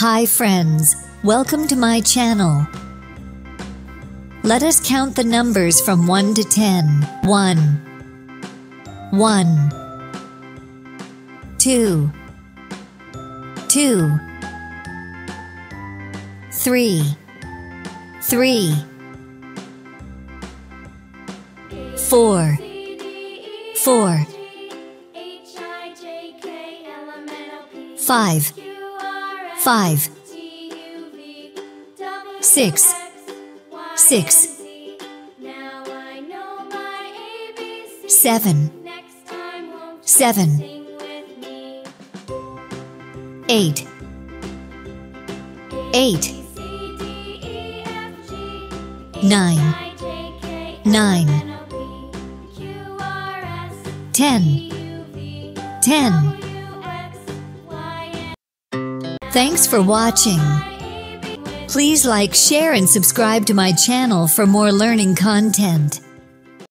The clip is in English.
Hi friends, welcome to my channel. Let us count the numbers from 1 to 10. 1 1 2 2 3 3 4 4 5 5 6 6 7 7 8 8 9 9 10 10 Thanks for watching. Please like, share, and subscribe to my channel for more learning content.